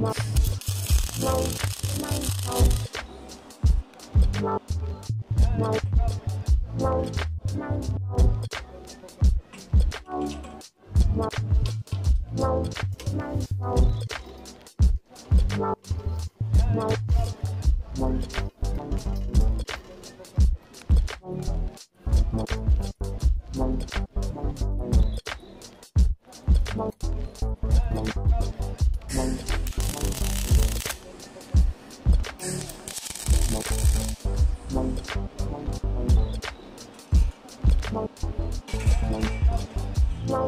Bye.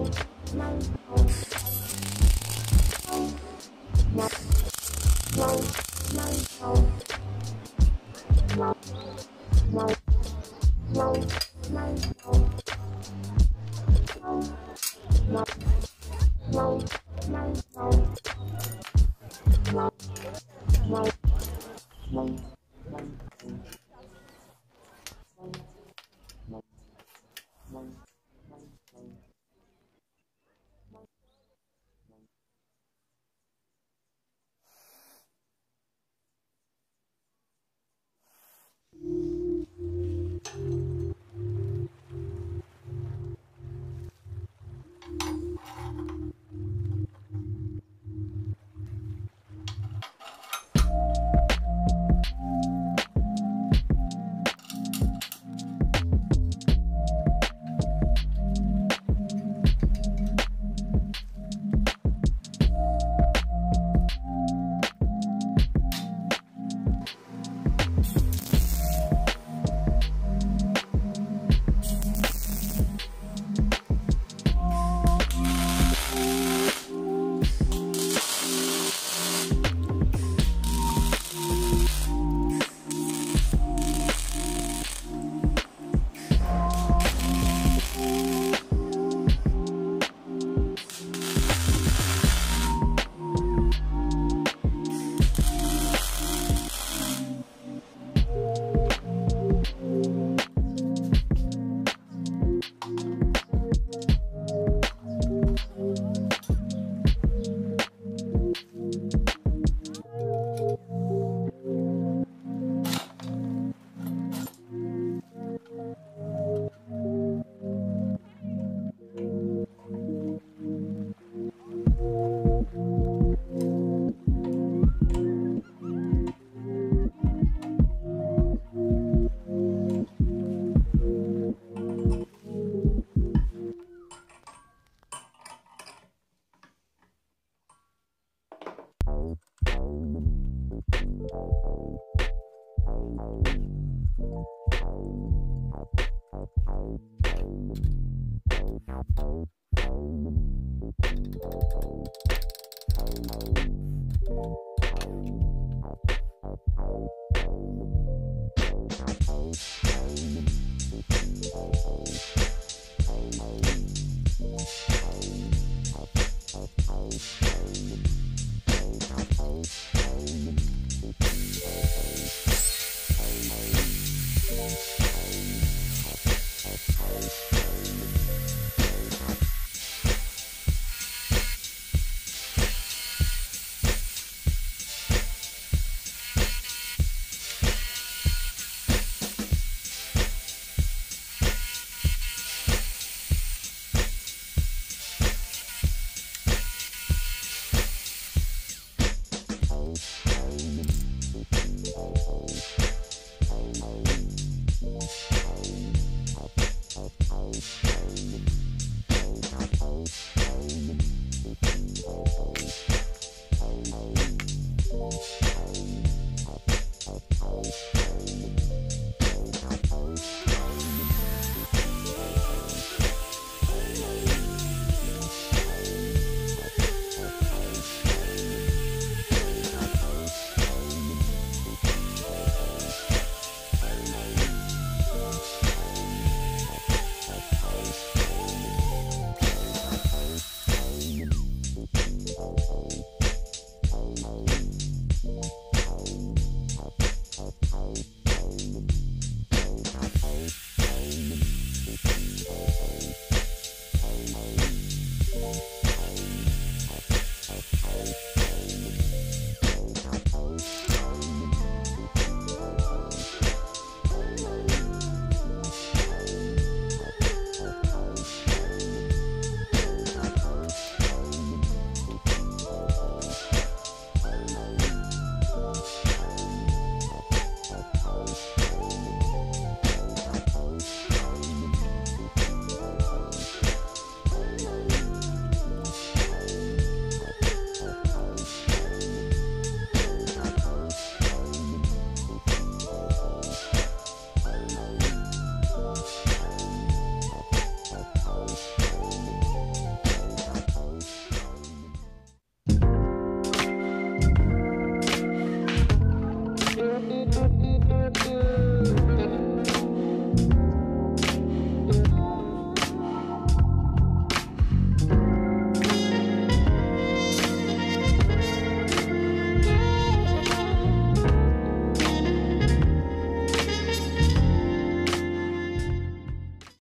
out.